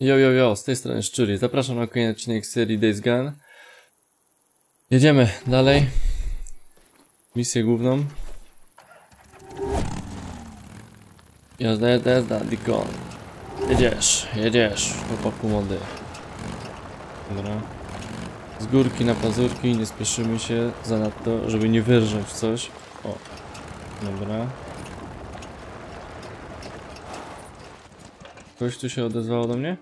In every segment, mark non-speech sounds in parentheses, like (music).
Yo, yo, yo, z tej strony Szczury. Zapraszam na kolejny odcinek serii Days Gone. Jedziemy dalej. Misję główną. Jazda, jazda, jazda, Dikon. Jedziesz, jedziesz, chłopaku młody. Dobra. Z górki na pazurki, nie spieszymy się zanadto, żeby nie wyrżnąć w coś. O, dobra. Ktoś tu się odezwało do mnie?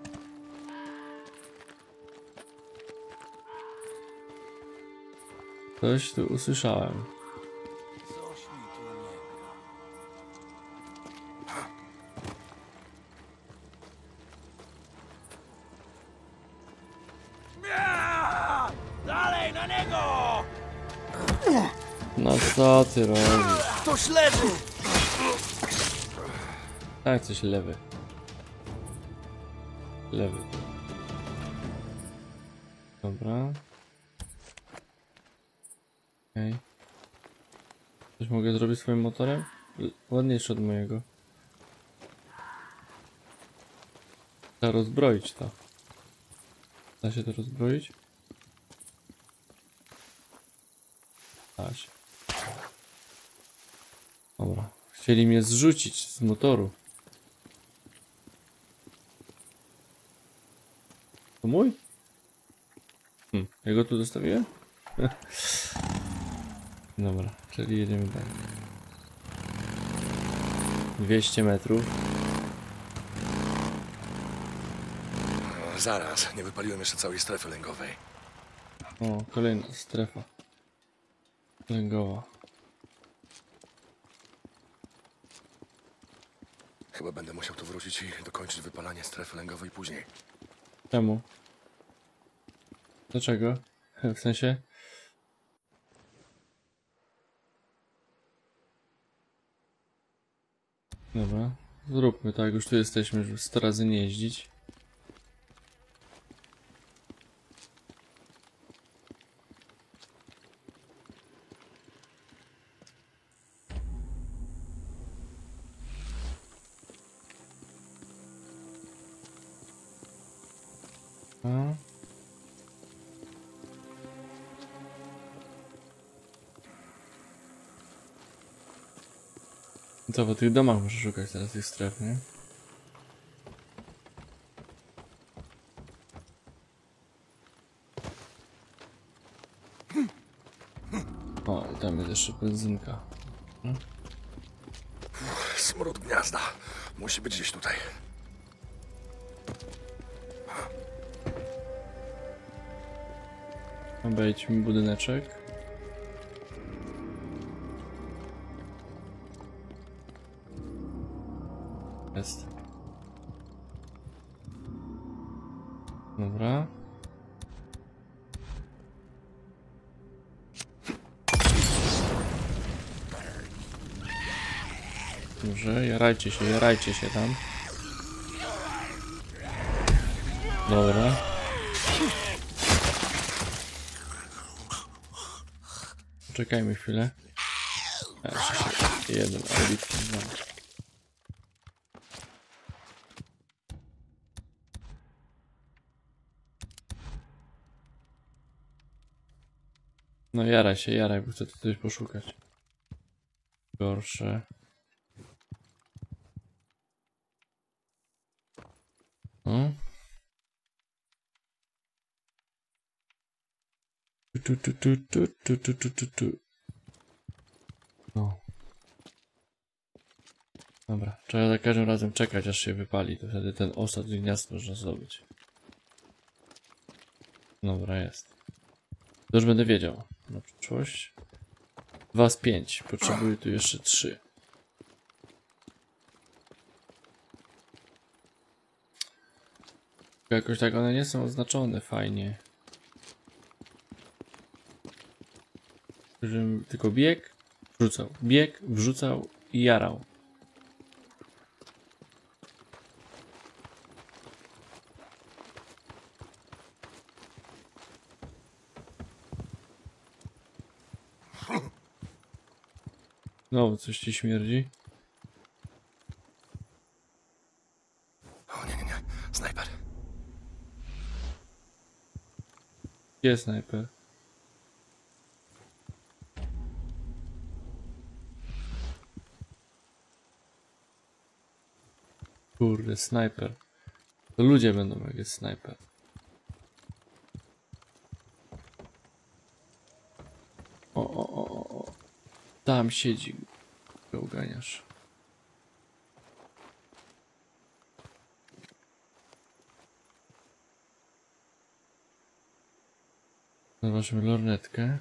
Coś tu usłyszałem. Dalej na niego! No co ty robisz? To śledzy! Tak, coś lewy. Lewy. Dobra. Okej. Coś mogę zrobić swoim motorem? Ładniejszy od mojego. Trzeba rozbroić to. Da się to rozbroić? Da się. Dobra. Chcieli mnie zrzucić z motoru. To mój? Hm, ja go tu zostawiłem? (laughs) Dobra, czyli jedziemy dalej. 200 metrów. Zaraz, nie wypaliłem jeszcze całej strefy lęgowej. O, kolejna strefa. Lęgowa. Chyba będę musiał tu wrócić i dokończyć wypalanie strefy lęgowej później. Czemu? Dlaczego? W sensie? Dobra, zróbmy tak, już tu jesteśmy, żeby 100 razy nie jeździć. A. Co, po tych domach muszę szukać teraz tych stref, nie? O, i tam jest jeszcze benzynka. Smród gniazda. Musi być gdzieś tutaj. Obejdź mi budyneczek. Jarajcie się, jarajcie się tam. Dobra. Czekajmy chwilę. Jeden audit. No. no jaraj się, jaraj, bo chcę tu coś poszukać. Gorsze. Tu, tu, tu, tu, tu, tu, tu, tu, tu. No. Dobra, trzeba za każdym razem czekać aż się wypali, to wtedy ten osad i gniazd można zdobyć. Dobra, jest. To już będę wiedział na przyszłość. 2 z 5, potrzebuję tu jeszcze 3. Jakoś tak one nie są oznaczone fajnie. żebym tylko bieg, wrzucał, bieg, wrzucał i jarał. Znowu coś ci śmierdzi. O nie, nie, nie. Snajper. Gdzie snajper? Kurde, snajper. To ludzie będą, jak jest snajper. O, o, o, o. Tam siedzi. Uganiasz. Zobaczmy lornetkę.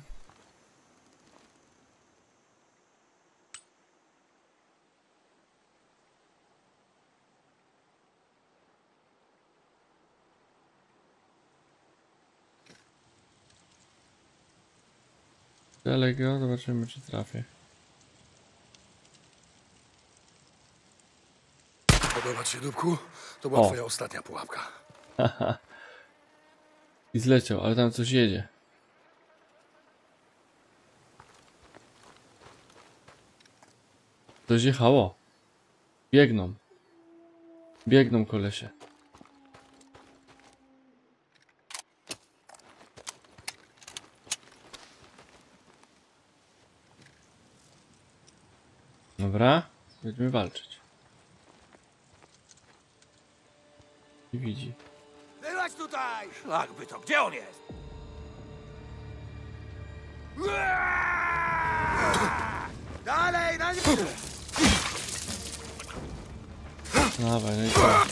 Dalej go, zobaczymy czy trafię. Podoba ci się, Dubku? To była O. twoja ostatnia pułapka. (laughs) I zleciał, ale tam coś jedzie. Coś jechało. Biegną. Biegną kolesie. Dobra, będziemy walczyć. I widzi. Byłaś tutaj! Szlak by to, gdzie on jest? Dalej, na nie! Dawaj, no i co?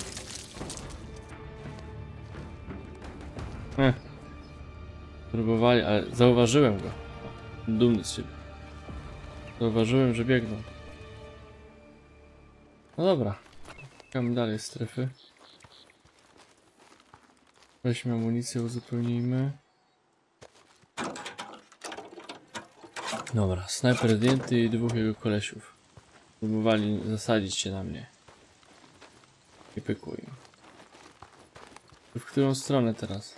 Eh. Próbowali, ale zauważyłem go. Dumny z siebie. Zauważyłem, że biegną. No dobra. Czekamy dalej strefy. Weźmy amunicję, uzupełnijmy. Dobra, snajper zdjęty i dwóch jego kolesiów. Próbowali zasadzić się na mnie. I pykło im. W którą stronę teraz?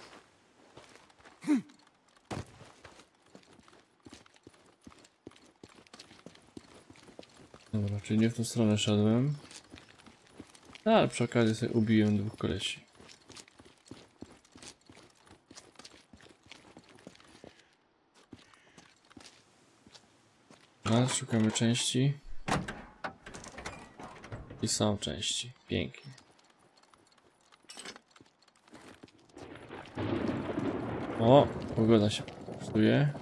Dobra, czyli nie w tą stronę szedłem. Ale przy okazji sobie ubiłem dwóch kolesi. No, szukamy części. I są części. Pięknie. O, pogoda się psuje.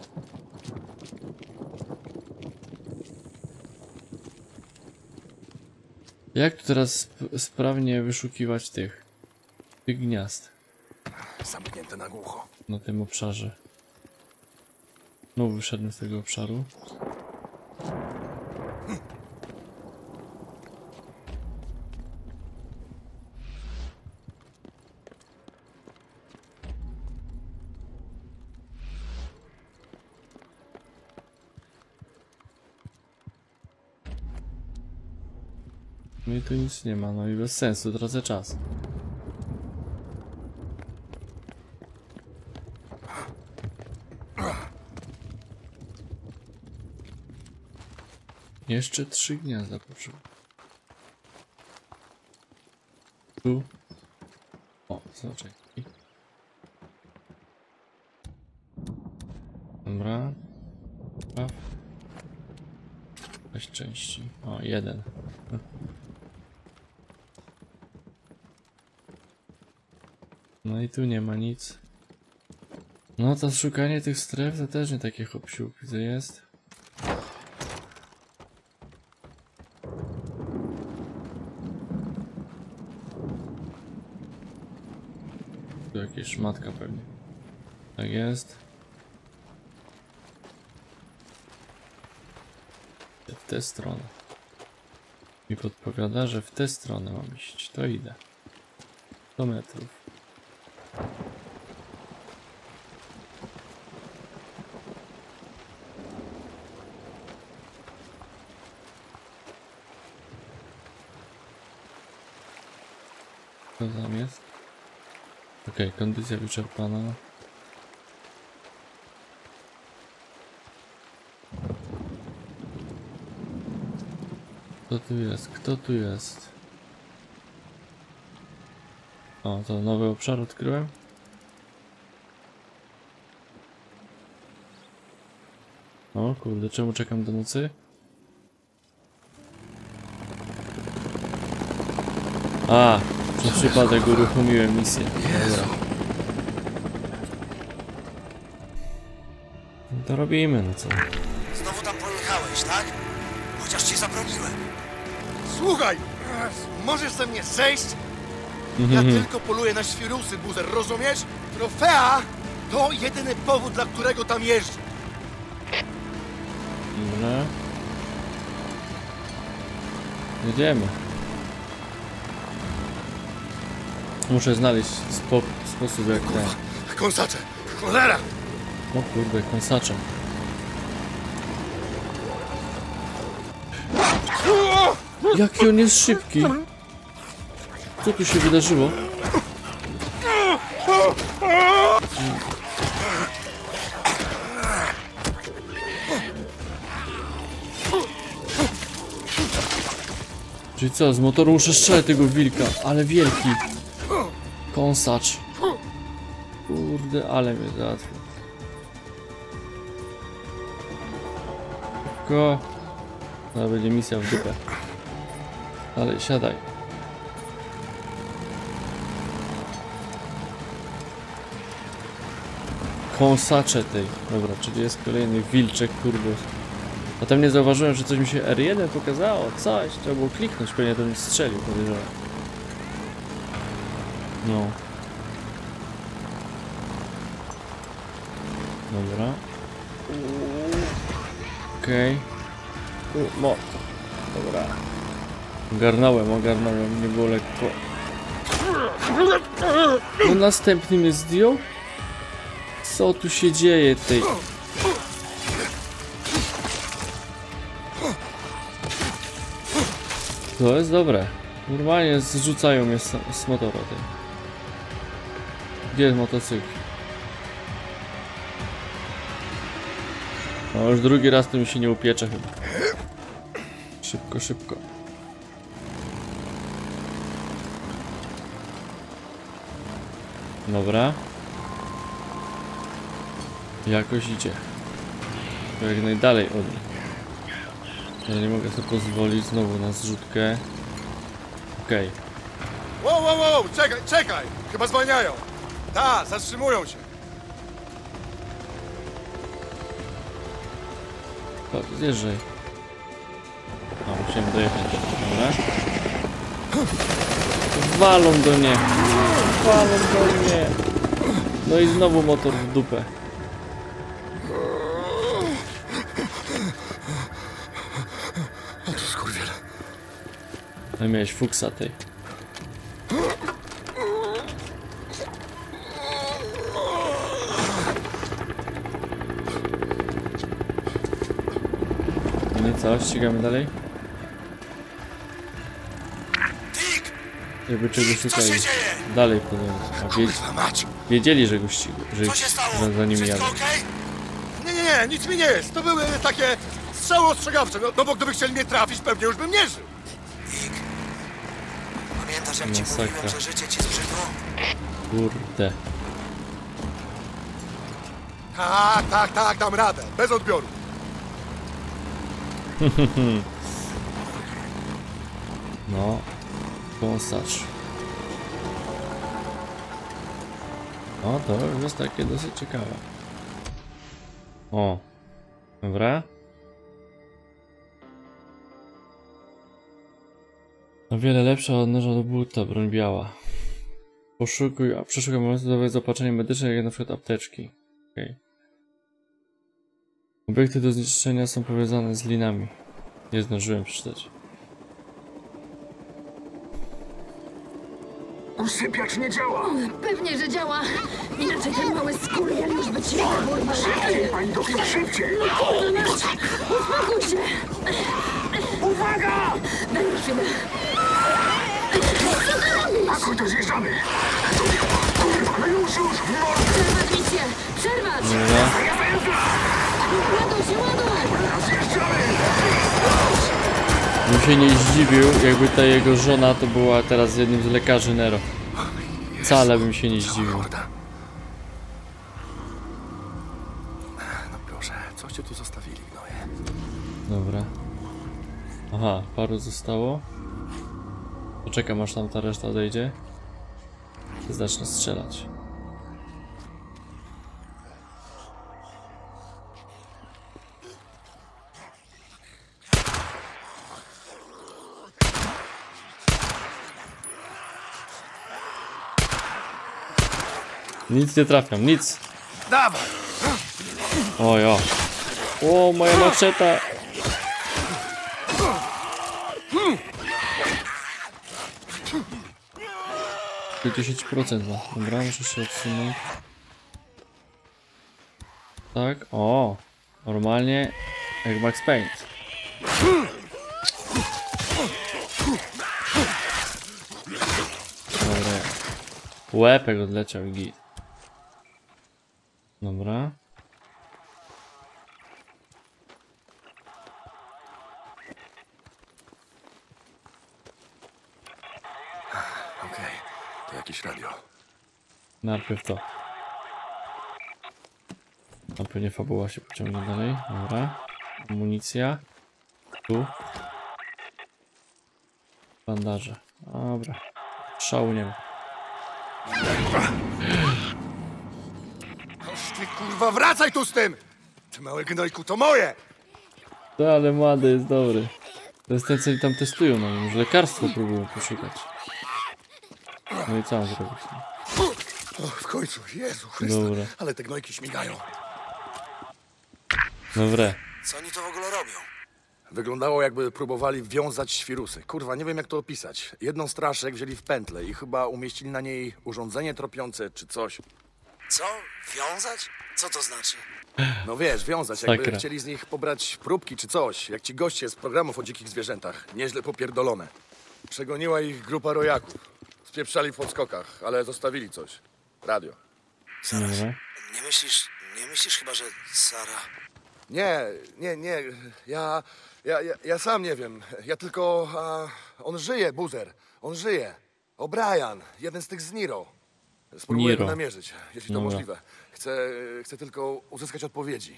Jak tu teraz sp sprawnie wyszukiwać tych, tych gniazd Zamknięte na głucho. na tym obszarze? No, wyszedłem z tego obszaru. Tu nic nie ma, no i bez sensu, tracę czas. Jeszcze trzy gniazda potrzebuję. Tu. O, zobaczaj. Dobra. Weź części. O, jeden. No i tu nie ma nic. No to szukanie tych stref to też nie takie hop widzę jest. Tu jakieś szmatka pewnie. Tak jest. W tę stronę. Mi podpowiada, że w tę stronę mam iść. To idę. 100 metrów. Co tam jest? Okej, kondycja wyczerpana. Kto tu jest? Kto tu jest? O, to nowy obszar odkryłem? O kurde, czemu czekam do nocy? A, przez przypadek uruchomiłem misję. Jezu. No to robimy, no co? Znowu tam pojechałeś, tak? Chociaż ci zabroniłem. Słuchaj! Możesz ze mnie zejść? Ja Mhm. tylko poluję na świrusy, buzer, rozumiesz? Trofea to jedyny powód, dla którego tam jeżdżę. Dobra. Jedziemy. Muszę znaleźć spo sposób jak ten. Kąsacze! Cholera! O kurde, kąsaczem. Jaki on jest szybki! Co tu się wydarzyło? Czyli co, z motoru muszę strzelać tego wilka, ale wielki. Kąsacz. Kurde, ale mnie załatwił. Tylko... No będzie misja w dupę. Ale siadaj. Kąsacze tej. Dobra, czyli jest kolejny wilczek, kurde. A tam nie zauważyłem, że coś mi się R1 pokazało. Coś, trzeba było kliknąć, pewnie to mi strzelił, podejrzewam. No. Dobra. Okej. Okay. Mo. Dobra. Ogarnąłem, ogarnąłem, nie było lekko. No następny mnie zdjął? Co tu się dzieje tej? To jest dobre. Normalnie zrzucają mnie z, z motora tej. Gdzie jest motocykl? No już drugi raz to mi się nie upiecze chyba. Szybko, szybko. Dobra. Jakoś idzie. Jak najdalej od nich. Ja nie mogę sobie pozwolić znowu na zrzutkę. Okej. Wow, wow, wow! Czekaj, czekaj! Chyba zwalniają. Ta, zatrzymują się. Okay. Zjeżdżaj. A, musiałem dojechać. Dobra. Walą do mnie. Walą do mnie. No i znowu motor w dupę. O to skurwiel. No i miałeś fuksa tej. No i co, ścigamy dalej? Dick! Jakby czegoś Co szukali. się dzieje? Dalej podobno. A mać! wiedzieli, że go ściga, że Co się stało? za, za nimi jadą. Wszystko okej? Nie, nie, nie, nic mi nie jest. To były takie strzały ostrzegawcze. No, no bo gdyby chcieli mnie trafić, pewnie już bym nie żył. Dick! Pamiętasz jak ci Masakra. mówiłem, że życie ci zbrzydło? Kurde. Tak, tak, tak, dam radę. Bez odbioru. (laughs) No. Kąsacz. O, to już jest takie dosyć ciekawe. O. Dobra. O wiele lepsza od noża do buta, broń biała. Poszukuj, a przeszukuj momentu do zaopatrzenia medyczne, jak na przykład apteczki. Okej. Obiekty do zniszczenia są powiązane z linami. Nie zdążyłem przeczytać. Usypiacz nie działa! Pewnie, że działa. Inaczej ten mały skurwiel już by ci kurwa. Szybciej, pani doktor, szybciej! Uspokój się. Uwaga! Daj mi chwilę. Pakuj, to zjeżdżamy! Kurwa, no już, już! Przerwać misję. Przerwać. Dobra. Ja wężę! Ładuj się, ładuj. Bym się nie zdziwił, jakby ta jego żona to była teraz jednym z lekarzy Nero. Wcale bym się nie zdziwił. No proszę, coście tu zostawili? Dobra. Aha, paru zostało. Poczekam aż tam ta reszta odejdzie. Zacznę strzelać. Nic nie trafiam, nic. Dawaj! Ojo. O, moja maczeta. Tylko 10% ma. Dobra, muszę się odsunąć. Tak, o. Normalnie jak Max Payne. Dobra. Łepek odleciał git. Dobra. Okej, to jakieś radio. Najpierw to. Tam pewnie fabuła się pociągnie dalej. Dobra. Amunicja. Tu. Bandaże. Dobra. Szału nie ma. Ty kurwa, wracaj tu z tym! Ty mały gnojku, to moje! To ale młody jest dobry. To jest ten, co oni tam testują na nim. Już lekarstwo próbują poszukać. No i co mam zrobić? O, w końcu, Jezu Chryste. Dobra. Ale te gnojki śmigają. Dobre. Co oni to w ogóle robią? Wyglądało jakby próbowali wiązać świrusy. Kurwa, nie wiem jak to opisać. Jedną straszek wzięli w pętlę i chyba umieścili na niej urządzenie tropiące czy coś. Co? Wiązać? Co to znaczy? No wiesz, wiązać, jakby Sakra. chcieli z nich pobrać próbki czy coś. Jak ci goście z programów o dzikich zwierzętach. Nieźle popierdolone. Przegoniła ich grupa rojaków. Spieprzali w podskokach, ale zostawili coś. Radio. Zaraz. Dobra. Nie myślisz, nie myślisz chyba, że Sara... Nie, nie, nie. Ja, ja, ja, ja sam nie wiem. Ja tylko... A, on żyje, Buzer. On żyje. O'Brien, jeden z tych z Niro. Spróbuję Niro. go namierzyć, jeśli to Dobra. możliwe. Chcę, chcę tylko uzyskać odpowiedzi.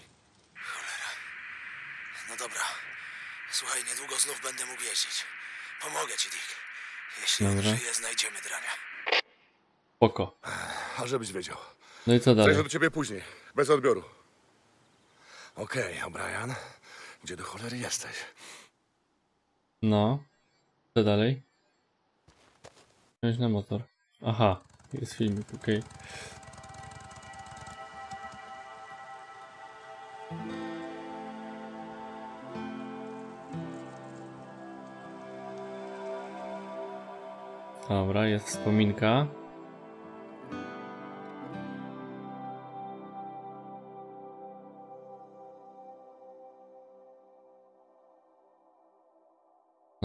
No dobra. Słuchaj, niedługo znów będę mógł jeździć. Pomogę ci, Dick. Jeśli on Dobra. żyje, znajdziemy drania. Spoko. A żebyś wiedział. No i co dalej? Zajrzę do ciebie później, bez odbioru. Okej, O'Brien. Gdzie do cholery jesteś? No. Co dalej? Wziąć na motor. Aha. Jest filmik, okej. Dobra, jest wspominka.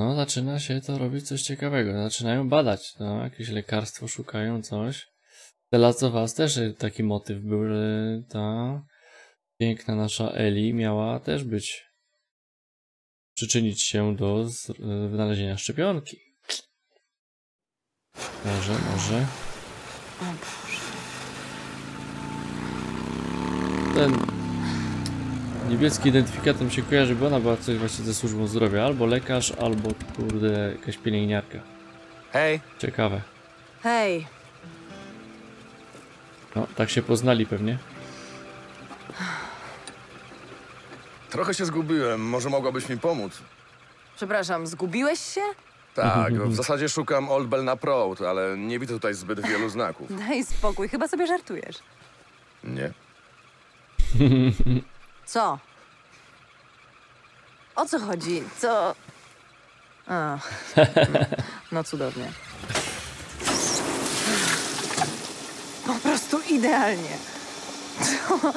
No, zaczyna się to robić coś ciekawego. Zaczynają badać, no, jakieś lekarstwo szukają, coś. The Last of Us też y, taki motyw był, że ta piękna nasza Eli miała też być, przyczynić się do y, wynalezienia szczepionki. Może, może. Ten niebieski identyfikator mi się kojarzy, bo ona była coś właśnie ze służbą zdrowia. Albo lekarz, albo kurde jakaś pielęgniarka. Hej! Ciekawe. Hej, No, tak się poznali pewnie. Trochę się zgubiłem, może mogłabyś mi pomóc? przepraszam, zgubiłeś się? Tak, (laughs) w zasadzie szukam Old Belknap Road, ale nie widzę tutaj zbyt wielu znaków. Daj spokój, chyba sobie żartujesz. Nie? (laughs) Co? O co chodzi? Co? A, (laughs) no cudownie. Po prostu idealnie. To,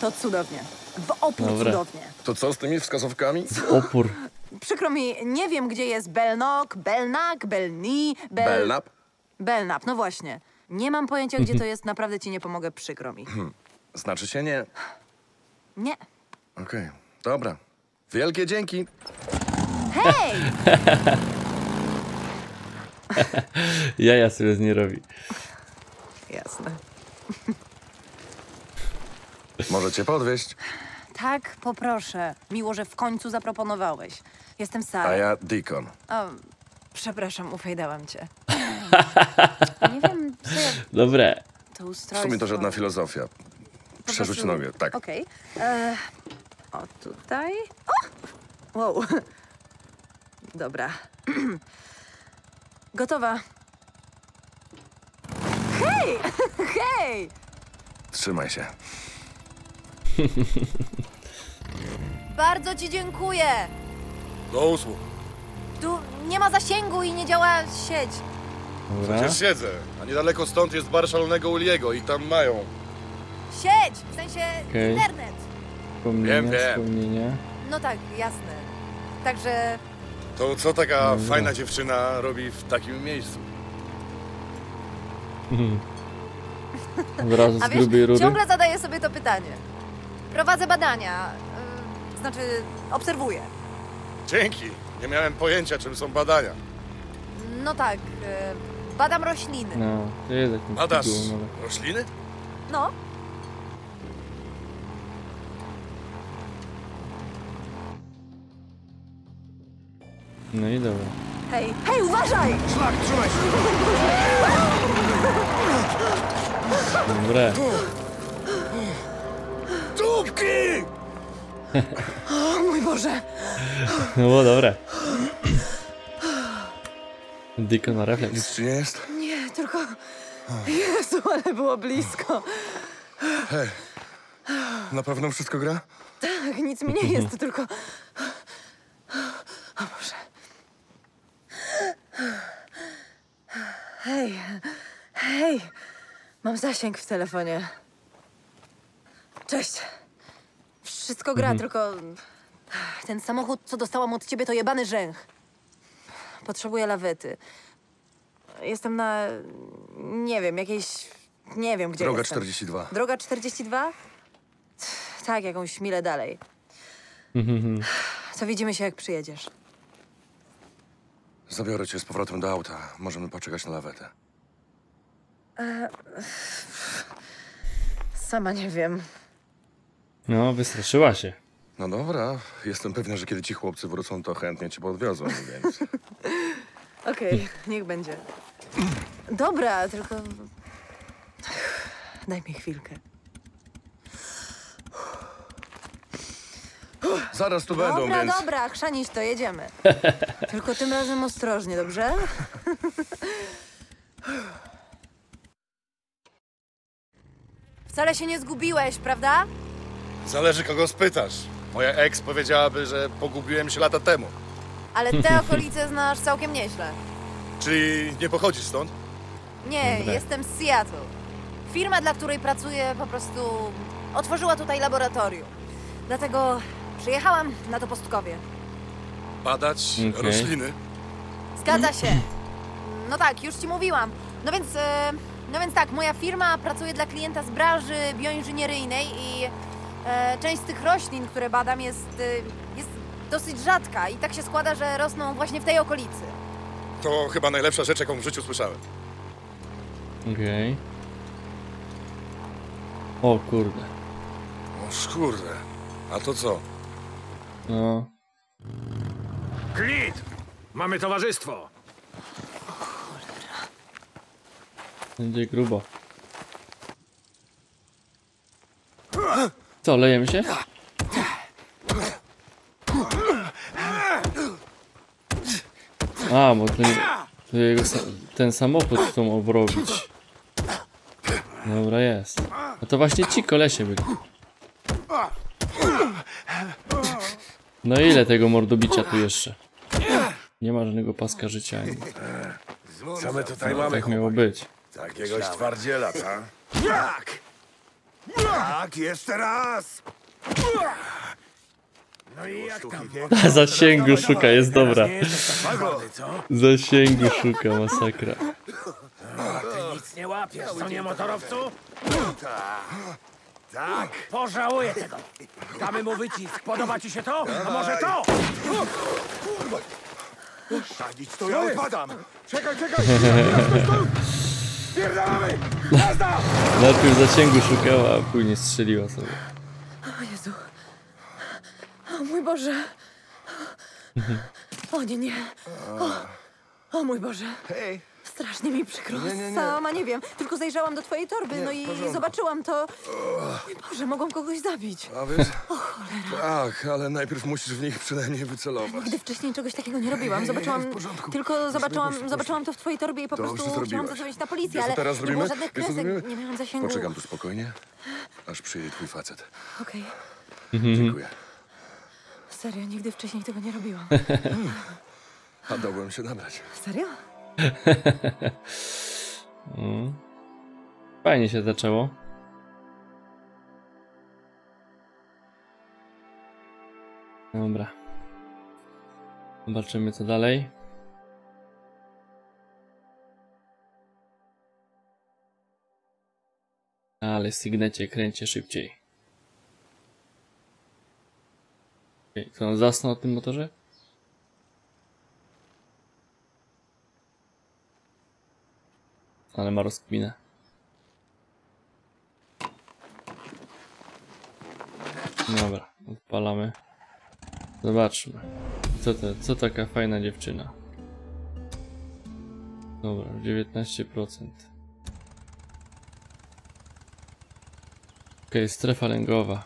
to cudownie. W opór Dobra. cudownie. To co z tymi wskazówkami? Opór. Przykro mi, nie wiem, gdzie jest Belnok, Belnak, Belni, Bel... Belknap? Belnap, no właśnie. Nie mam pojęcia, gdzie to jest, naprawdę ci nie pomogę, przykro mi. Znaczy się nie. Nie. Okej, dobra. Wielkie dzięki. Hej! (laughs) Jaja sobie z nie robi. Jasne. Może cię podwieźć? Tak, poproszę. Miło, że w końcu zaproponowałeś. Jestem Sara. A ja Deacon. O, przepraszam, ufajdałam cię. (laughs) Nie wiem, co ja Dobre. to W ustrojstwo... sumie to żadna filozofia. Przerzuć prostu- nogę, tak. Okej. E, O, tutaj. O! Wow. (laughs) Dobra. (clears throat) Gotowa. Hej! (laughs) Hej! Trzymaj się. (laughs) Bardzo ci dziękuję. Do usług. Tu nie ma zasięgu i nie działa sieć. Dobra. Przecież siedzę, a niedaleko stąd jest bar szalonego Uliego i tam mają. Sieć! W sensie Okej. internet. Wspomnienia, Wiem, wiem. wspomnienia. No tak, jasne. Także To co taka Dobra. fajna dziewczyna robi w takim miejscu? Od razu (laughs) A z wiesz, grubej rury. ciągle zadaję sobie to pytanie. Prowadzę badania. y, znaczy, obserwuję. Dzięki. Nie miałem pojęcia, czym są badania. No tak, y, badam rośliny. No, to jest jakimś Badasz pigułą, ale- rośliny? No, No i dobra. hej, hej, uważaj! Szlak, trzymaj się! Dobre. Dupki! O mój Boże! No było dobre. Diko na refleks. Nic ci nie jest? Nie, tylko... Jezu, ale było blisko. Hej, na pewno wszystko gra? Tak, nic mi nie jest, tylko... O Boże. Hej, hej, mam zasięg w telefonie. Cześć. Wszystko gra, tylko... Ten samochód, co dostałam od ciebie, to jebany rzęch. Potrzebuję lawety. Jestem na... nie wiem, jakiejś... nie wiem, gdzie Droga jestem. 42. Droga 42? Tak, jakąś milę dalej. To widzimy się, jak przyjedziesz. Zabiorę cię z powrotem do auta. Możemy poczekać na lawetę. Sama nie wiem. No, wystraszyła się. No dobra, jestem pewny, że kiedy ci chłopcy wrócą, to chętnie cię podwiozą, więc... (laughs) Okej, niech będzie. Dobra, tylko... Daj mi chwilkę. Zaraz tu będą, Dobra, więc... dobra, chrzanić to, jedziemy. (laughs) Tylko tym razem ostrożnie, dobrze? (laughs) Wcale się nie zgubiłeś, prawda? Zależy, kogo spytasz. Moja ex powiedziałaby, że pogubiłem się lata temu. Ale te (laughs) okolice znasz całkiem nieźle. Czyli nie pochodzisz stąd? Nie, Dobra. jestem z Seattle. Firma, dla której pracuję, po prostu otworzyła tutaj laboratorium. Dlatego przyjechałam na to pustkowie. Badać Okej. rośliny? Zgadza się. No tak, już ci mówiłam. No więc, e, no więc tak, moja firma pracuje dla klienta z branży bioinżynieryjnej i e, część z tych roślin, które badam, jest, e, jest dosyć rzadka i tak się składa, że rosną właśnie w tej okolicy. To chyba najlepsza rzecz, jaką w życiu słyszałem. Okej. O kurde. O kurde. A to co? No. Klit! Mamy towarzystwo! Będzie grubo. Co, lejemy się? A, bo ten, ten samochód chcą obrobić. Dobra, jest. A to właśnie ci kolesie byli. No ile tego mordobicia tu jeszcze? Nie ma żadnego paska życia. Ani. Co my tutaj mamy? Tak miało być. Jakiegoś twardziela, tak? Jak? Tak, jeszcze raz! No i jak tam? (laughs) Zasięgu szuka, jest dobra. Tak? Zasięgu szuka, masakra. Ty nic nie łapiesz, co nie motorowcu? Tak. Pożałuję tego. Damy mu wycisk. Podoba ci się to? A może to? Sadzić to ja odpadam. Czekaj, czekaj. Pierdalamy! Jazda! Najpierw zasięgu szukała, a później strzeliła sobie. O Jezu, Boże. (laughs) O nie, nie. O, o mój Boże. Hej, Strasznie mi przykro. Nie, nie, nie. Sama nie wiem. Tylko zajrzałam do twojej torby, Nie, no i porządku. zobaczyłam to. Mój Boże, mogą kogoś zabić. a wiesz? Tak, ale najpierw musisz w nich przynajmniej wycelować. Nigdy wcześniej czegoś takiego nie robiłam. Zobaczyłam, w porządku. tylko zobaczyłam, zobaczyłam to w twojej torbie i po Dobrze prostu chciałam zrobiłaś. zadzwonić na policję, Wiesz, co ale teraz nie było żadnych Wiesz, co kresek, zrobimy? nie miałam zasięgu. Poczekam tu spokojnie, aż przyjedzie twój facet. Okej, Dziękuję. serio, nigdy wcześniej tego nie robiłam. A dałbym się nabrać. Serio? (laughs) Mm. Fajnie się zaczęło. Dobra. Zobaczymy co dalej. Ale sygnecie kręcie szybciej. Co on zasnął na tym motorze? Ale ma rozkminę. Dobra, odpalamy. Zobaczmy. Co to, co taka fajna dziewczyna. Dobra, 19%. Okej, strefa lęgowa.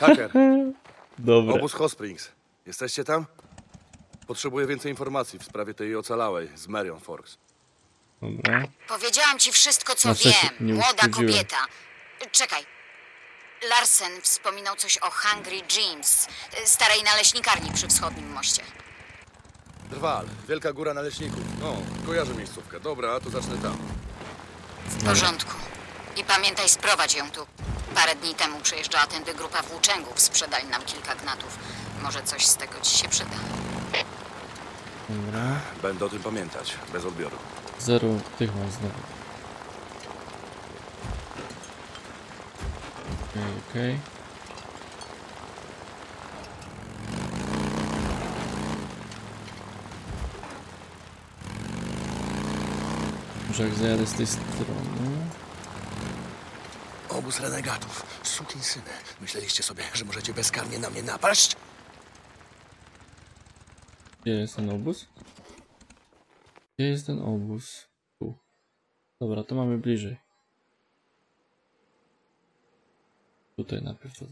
Haker, (laughs) Dobra. obóz Hot Springs. Jesteście tam? Potrzebuję więcej informacji w sprawie tej ocalałej z Marion Forks. Dobra. Powiedziałam ci wszystko, co Na szczęście wiem. Młoda uszkodziłem. kobieta. Czekaj. Larsen wspominał coś o Hungry James, starej naleśnikarni przy wschodnim moście. Drwal, Wielka Góra Naleśników. No, kojarzę miejscówkę. Dobra, to zacznę tam. W porządku. I pamiętaj, sprowadź ją tu. Parę dni temu przyjeżdżała tędy grupa włóczęgów, sprzedali nam kilka gnatów. Może coś z tego ci się przyda. Dobra. Będę o tym pamiętać, bez odbioru. Zero tych mam znowu. Okej, okej. Może jak zajadę z tej strony. Obóz renegatów. Sukinsyny. Myśleliście sobie, że możecie bezkarnie na mnie napaść? Gdzie jest ten obóz? Gdzie jest ten obóz? Tu. Dobra, to mamy bliżej. Tutaj najpierw to.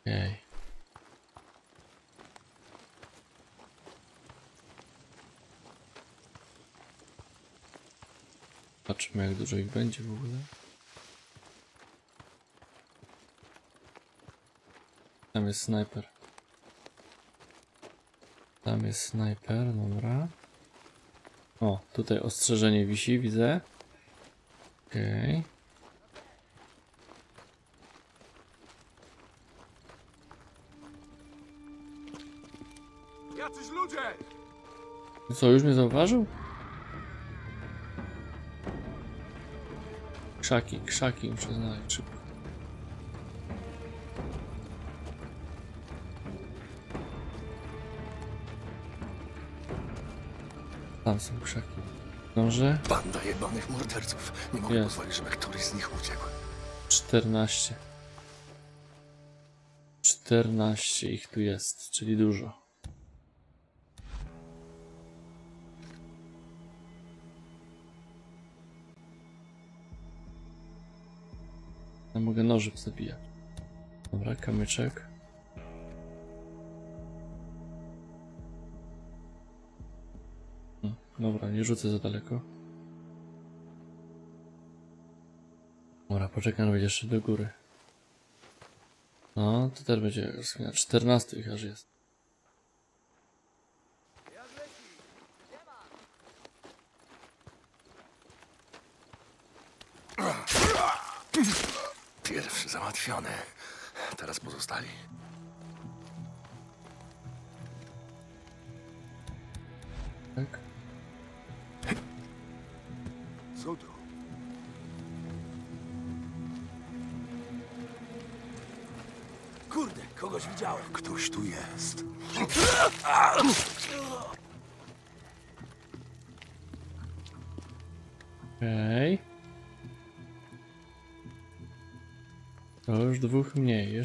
Okej. Patrzmy jak dużo ich będzie w ogóle. Jest snajper. Tam jest snajper, dobra. O, tutaj ostrzeżenie wisi, widzę. Okej. Jacyś ludzie! Co, już mnie zauważył? Krzaki, krzaki muszę znaleźć szybko. Tam są krzaki. Dążę? Banda jebanych morderców. Nie mogę Jest. pozwolić, żeby któryś z nich uciekł. 14. 14 ich tu jest, czyli dużo. Ja mogę nożem zabijać. Dobra, kamyczek. Dobra, nie rzucę za daleko. Dobra, poczekam, będzie jeszcze do góry. No, to też będzie rozkmina. 14 ich aż jest. Pierwszy załatwiony. Teraz pozostali.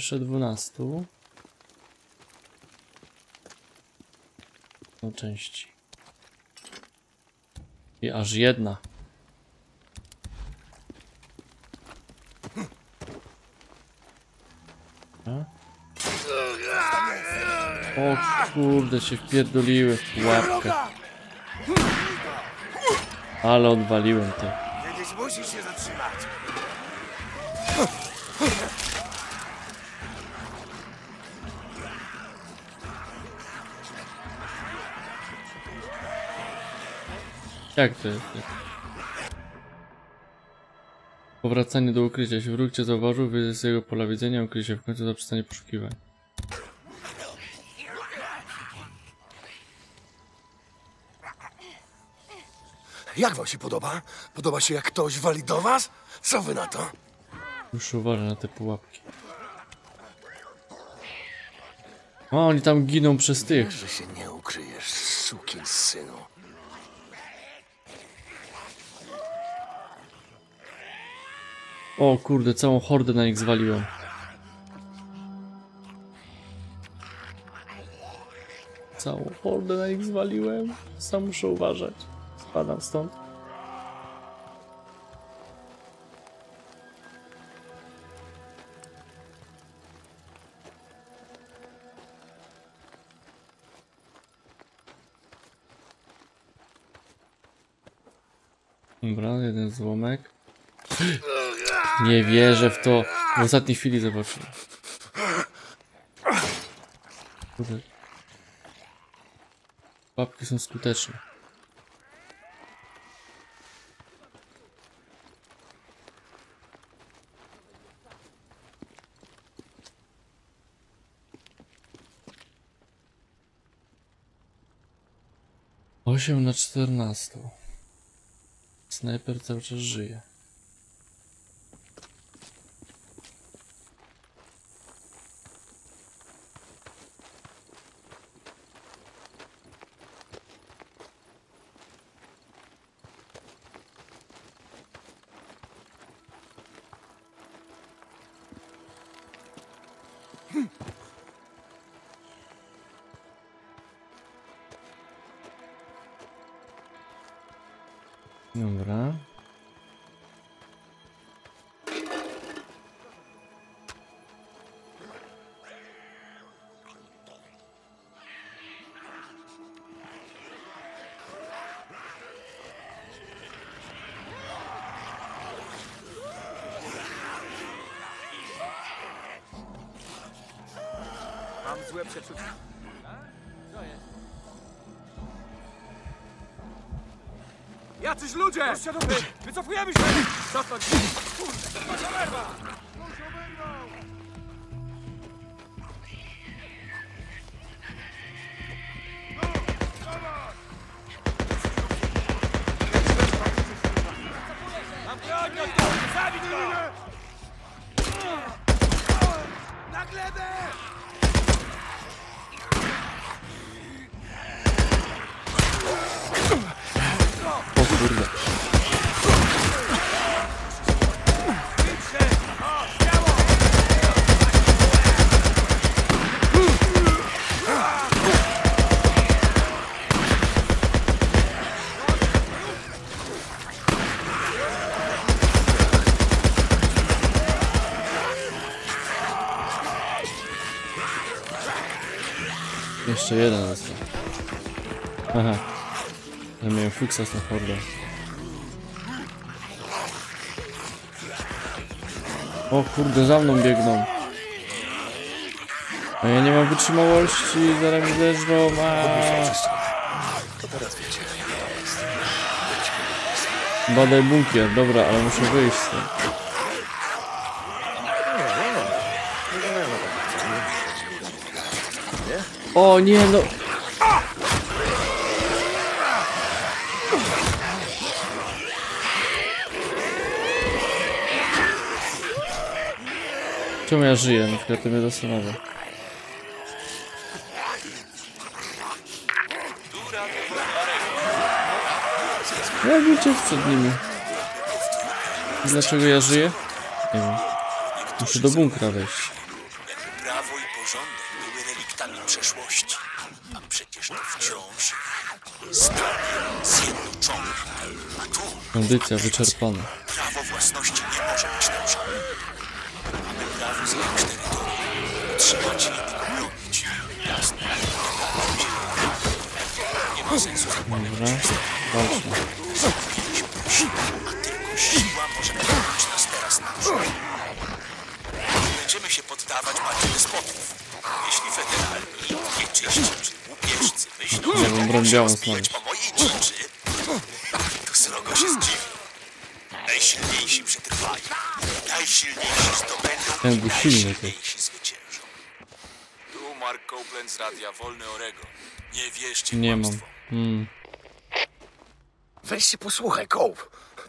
Jeszcze dwunastu. No części. I aż jedna. O kurde, się wpierdoliły w pułapkę. Ale odwaliłem to. Kiedyś musisz się zatrzymać. Jak to jest? Powracanie do ukrycia się. Wróg cię zauważył, wyjdzie z jego pola widzenia, ukryje się w końcu zaprzestanie poszukiwań. Jak wam się podoba? Podoba się jak ktoś wali do was? Co wy na to? Muszę uważać na te pułapki. O, oni tam giną przez tych. Że się nie ukryjesz, sukin synu. O kurde, całą hordę na nich zwaliłem. Całą hordę na nich zwaliłem. Sam muszę uważać. Spadam stąd. Dobra, jeden złomek. Nie wierzę w to. W ostatniej chwili zobaczyłem. Łapki są skuteczne. Osiem na czternastą. Snajper cały czas żyje. Złe przeczucie. Jacyś ludzie! Wy, wycofujemy się! Cofnąć! Kurde, to się Jeszcze jeden został. Aha. Ja miałem fuksa z tą hordą. O kurde, za mną biegną. A ja nie mam wytrzymałości, zaraz mi zeszło. To teraz wiecie. Badaj bunkier, dobra, ale muszę wyjść stąd. O nie, no. Czemu ja żyję? Na przykład to mnie zastanawia. Jak uciec przed nimi? Dlaczego ja żyję? Nie wiem. Muszę do bunkra wejść. Kondycja wyczerpana. prawo własności nie może być naruszone. Mamy prawo zająć terytorium, utrzymać i bronić. Jasne. Nie ma sensu zakładać, Dobra. Walczmy. A tylko siła może pokonać nas teraz na. Nie będziemy się poddawać macie despotów. Jeśli federalni, wieczyści czy łupieżcy myślą, że mogą się najsilniejsi zdobędą Ten i był silny, ty. najsilniejsi zwyciężą. Tu Mark Copeland z Radia Wolny Oregon. Nie wierzcie Nie mam. Hmm. Weź się posłuchaj, Cope.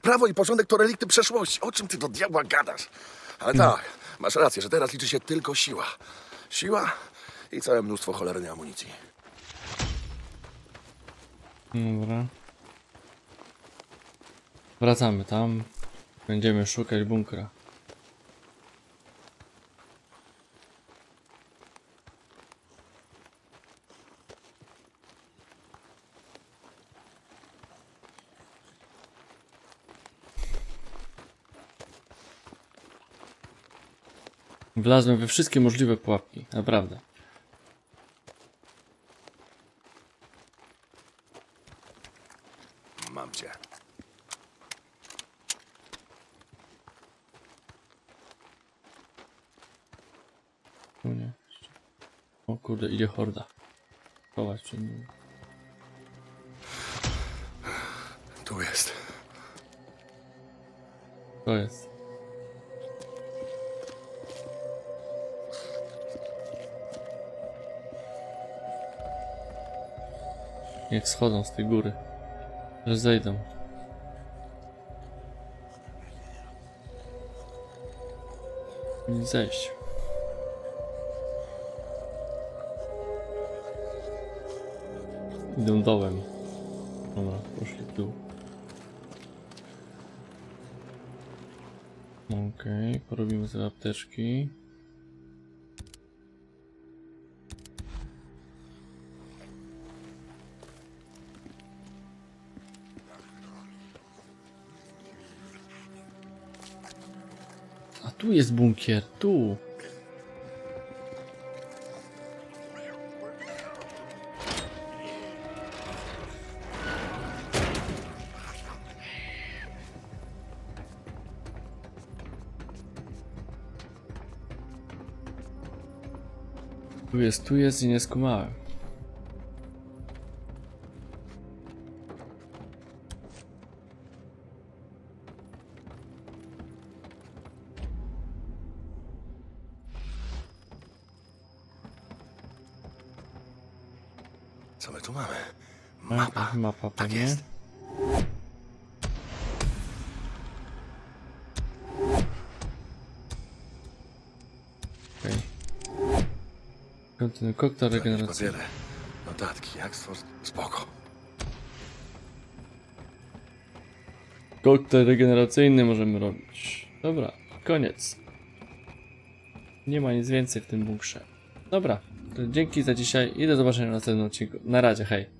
Prawo i porządek to relikty przeszłości. O czym ty do diabła gadasz? Ale tak, masz rację, że teraz liczy się tylko siła. Siła i całe mnóstwo cholernej amunicji. Dobra. Wracamy tam. Będziemy szukać bunkra. Wlazłem we wszystkie możliwe pułapki, naprawdę. Mam cię. O nie. O kurde, idzie horda. Chować przed nim. Tu jest. To jest. Jak schodzą z tej góry. Że zejdą. I zejść. Idą dołem. Dobra, poszli w. Okej, porobimy sobie apteczki. Tu jest bunkier, tu. Tu jest, tu jest i nie skumałem. Tak pewnie. jest. Okej. Kontynuuj koktajl Jakieś regeneracyjny. papiery, notatki, jak stworzyć... Spoko. Koktajl regeneracyjny możemy robić. Dobra, koniec. Nie ma nic więcej w tym bunkrze. Dobra, to dzięki za dzisiaj i do zobaczenia w następnym odcinku. Na razie, hej.